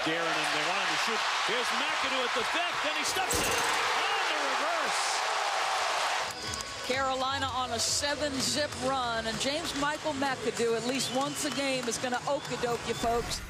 almost daring him. They wanted to shoot. Here's McAdoo at the fifth, and he steps it on the reverse. Carolina on a seven-zip run, and James Michael McAdoo at least once a game is going to okie-doke you folks.